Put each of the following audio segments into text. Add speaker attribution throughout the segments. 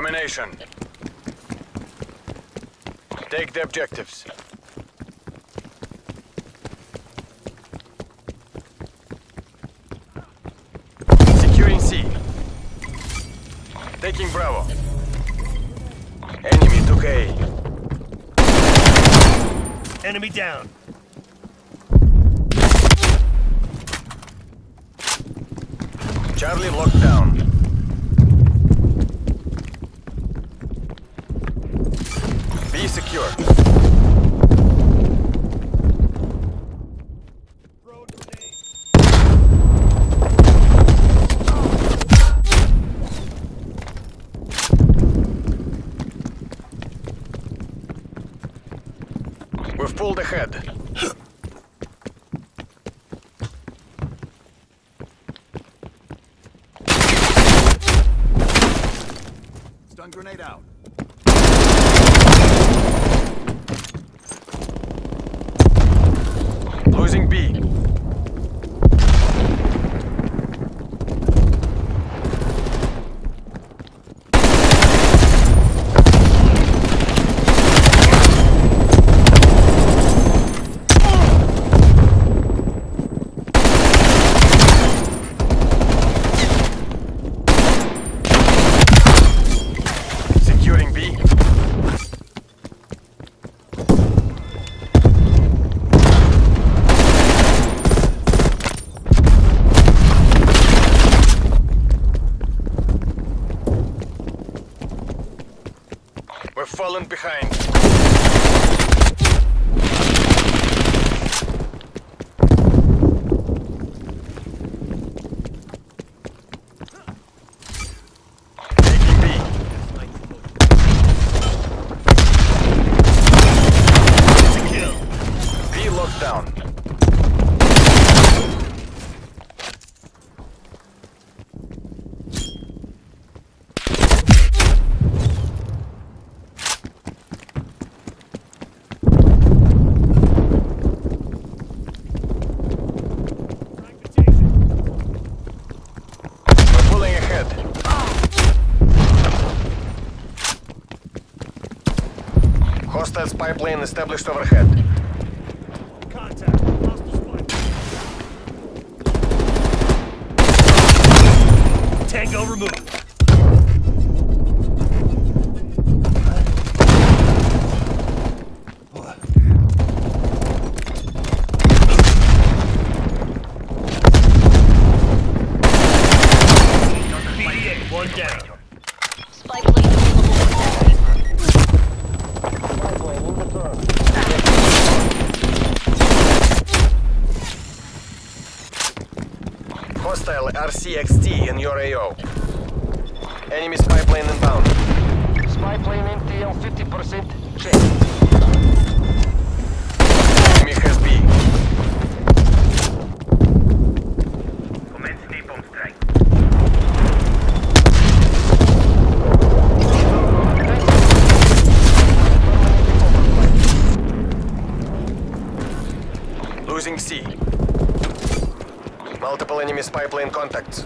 Speaker 1: Domination. Take the objectives. Securing C. Taking Bravo. Enemy took A.
Speaker 2: Enemy down.
Speaker 1: Charlie locked down. Secure. We've pulled ahead.
Speaker 3: Stun grenade out.
Speaker 1: Losing B. Securing B. We're falling behind. Taking B.
Speaker 2: It's a kill.
Speaker 1: B locked down. We're pulling ahead. Hostile spy plane established overhead.
Speaker 2: Tango removed.
Speaker 1: Hostile RC-XD in your AO. Enemy spy plane inbound.
Speaker 4: Spy plane MTL 50% check.
Speaker 1: Enemy has B.
Speaker 4: Commence napalm strike.
Speaker 1: Losing C. Multiple enemy spy plane contacts.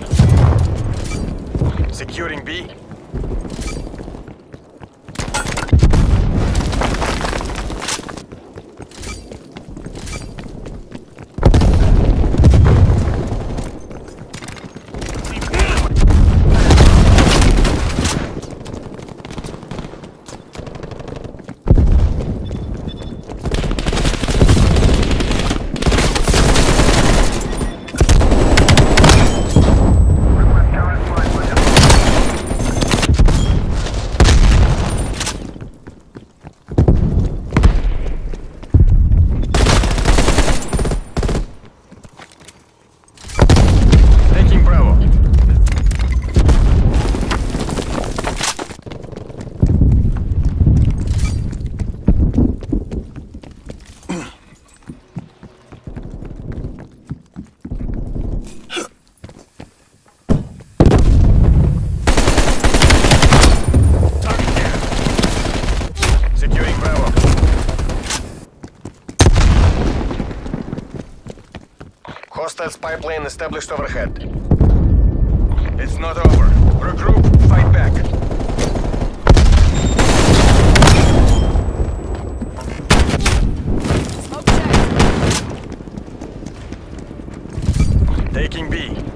Speaker 1: Securing B. surveillance pipeline established overhead. It's not over. Regroup, fight back.
Speaker 2: Smoke Taking
Speaker 1: B.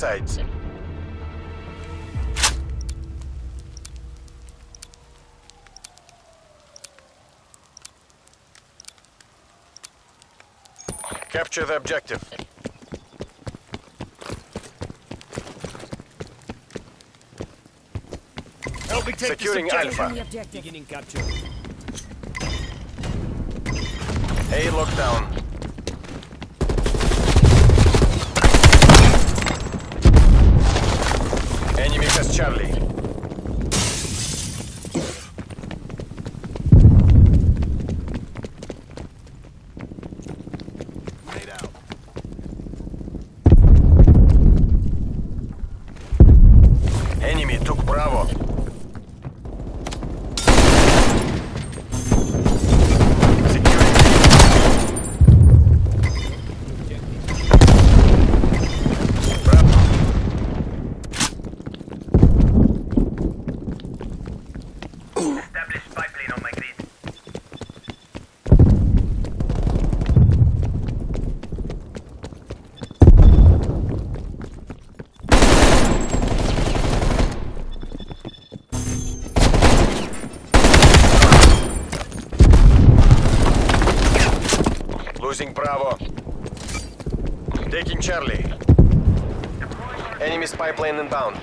Speaker 1: sides. Capture the objective.
Speaker 2: Help me take
Speaker 1: Securing Alpha.
Speaker 2: Beginning capture.
Speaker 1: A lockdown. Yes, Charlie. Charlie. Enemy spy plane inbound.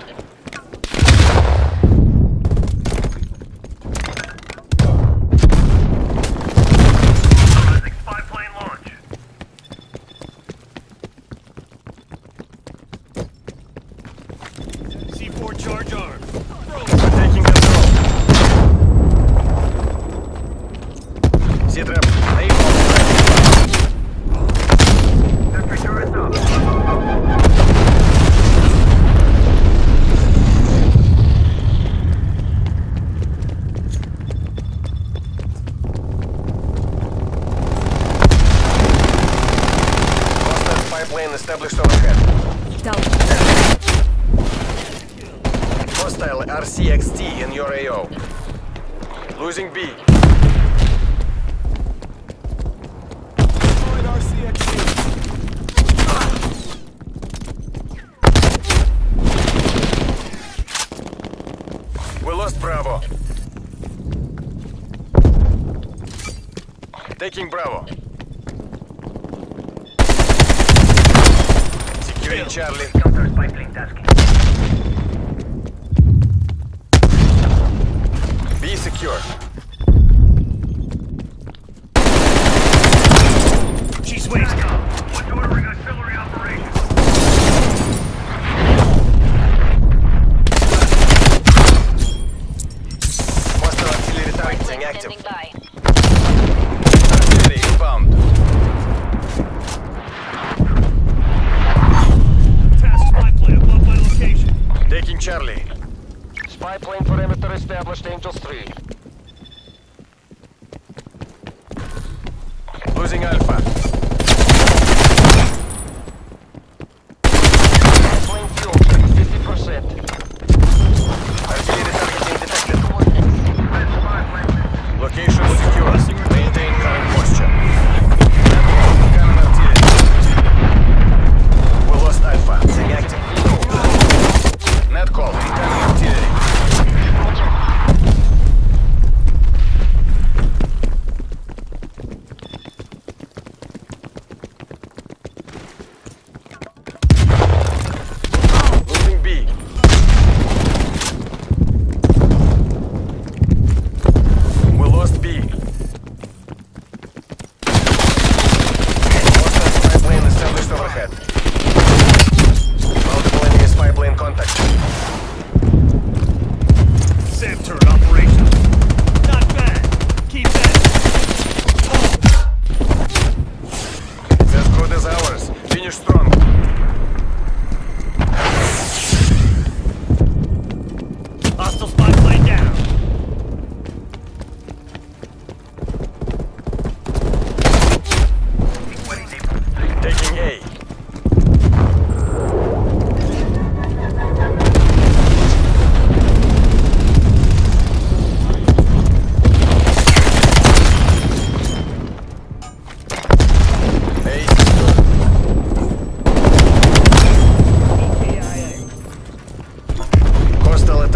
Speaker 1: Taking Bravo. Securing Charlie.
Speaker 2: Counter spy plane tasking.
Speaker 1: Be secure. Charlie.
Speaker 4: Spy plane perimeter established, Angels 3.
Speaker 1: Losing Alpha.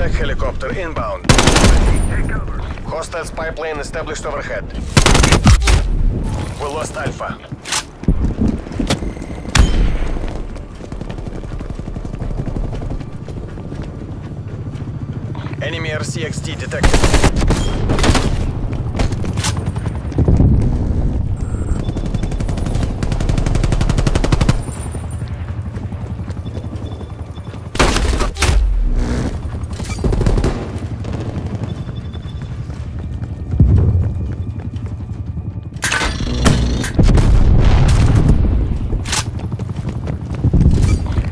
Speaker 1: Attack helicopter inbound. Hostile spy plane established overhead. We lost Alpha. Enemy RC-XD detected.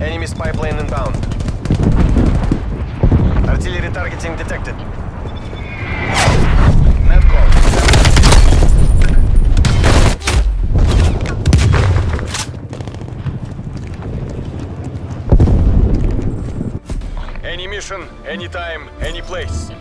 Speaker 1: Enemy spy plane inbound. Artillery targeting detected. Netcall. Any anytime, any place.